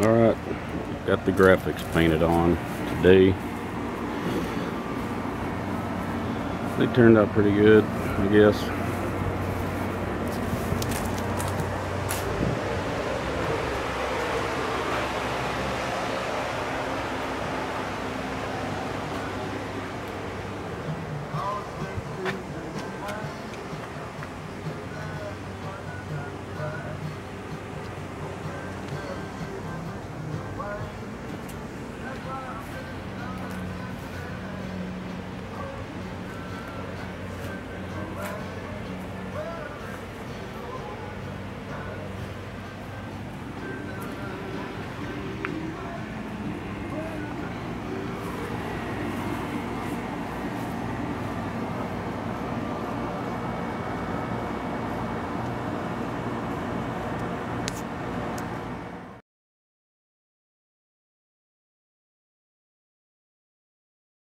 Alright, got the graphics painted on today. They turned out pretty good, I guess.